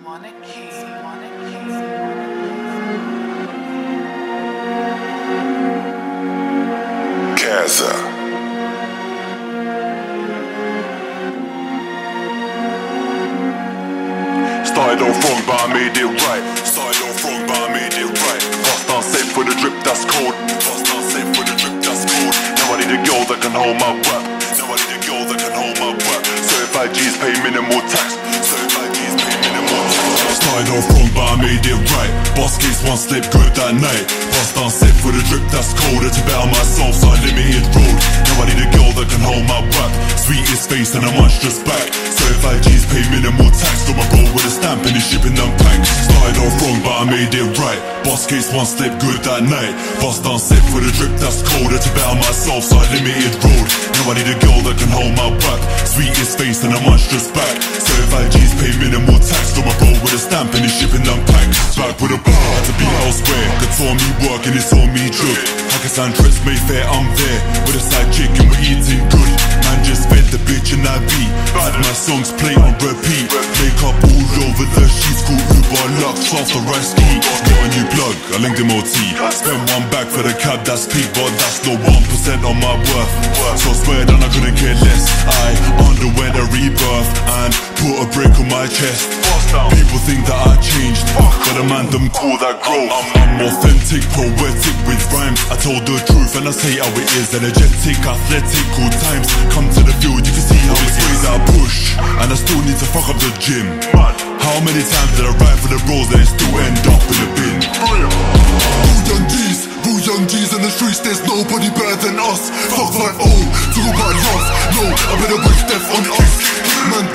Kaza. Started off wrong, but I made it right. Started off wrong, but I made it right. Bust down safe for the drip that's cold. Bust down safe for the drip that's cold. Now I need a girl that can hold my rap. Now I need a girl that can hold my rap. Certified G's pay minimal tax. Started off wrong, but I made it right. Boss case one slip good that night. Bust down safe for the drip that's cold. To better myself, so I limited road. Now I need a girl that can hold my rap. Sweetest face and a monstrous back. Certified G's pay minimal tax. Got my bro with a stamp and he's shipping them packs. Started off I made it right. Boss case one slip good that night. Bust down safe for the drip that's colder. To better myself, so I limited road. Now I need a girl that can hold my back Sweetest face and a monstrous back. Certified G's pay minimal tax. Got my bro with a stamp and he's shipping them packs. Back with a bar, had to be elsewhere. Could saw me work and it's on me drug. Pakistan trips, Mayfair, I'm there. With a side chick and we're eating good. Man just fed the bitch and I be. Had my songs play on repeat. Makeup all over the Lux off the right ski. Got a new plug, I linked him OT. Spent one back for the cab, that's peak, but that's no 1% on my worth. So swear that I couldn't care less. I underwent a rebirth and put a brick on my chest. People think that I changed, but a man them call that growth. I'm, I'm authentic, poetic with rhymes. I told the truth and I say how it is. Energetic, athletic, all times. And I still need to fuck up the gym. How many times did I ride for the bros and it still end up in the bin? Real young G's, real young G's in the streets, there's nobody better than us. Fuck like oh, talk about love. No, I better wish death on us. Man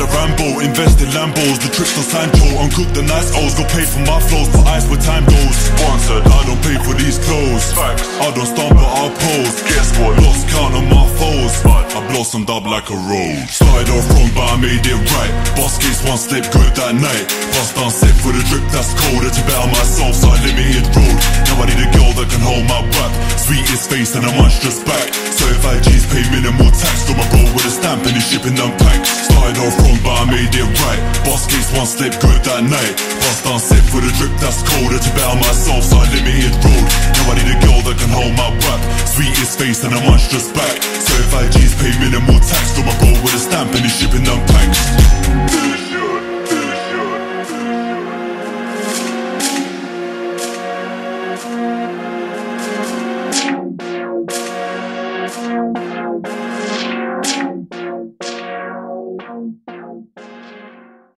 the Rambo, invest in Lambos, the trips on Sancho, uncooked the nice O's, go pay for my flows, put ice where time goes. Sponsored, I don't pay for these clothes. I don't stomp but I'll pose. Guess what? Lost count on my foes, but I blossomed up like a rose. Started off wrong, but I made it right. Boss case one slip good that night. Bust down safe for the drip that's colder to better myself, so I limited road. Now I need a girl that can hold my rap. Sweetest face and a monstrous back. So Certified G's bro with a stamp and shipping them packs. Started off wrong, but I made it right. Boss case one slip good that night. Bust down safe for the drip that's colder to better myself, so I limited road. Now I need a girl that can hold my rap. Sweetest face and a monstrous back. Certified G's pay minimal tax. Got my bro with a stamp and he's shipping them packs.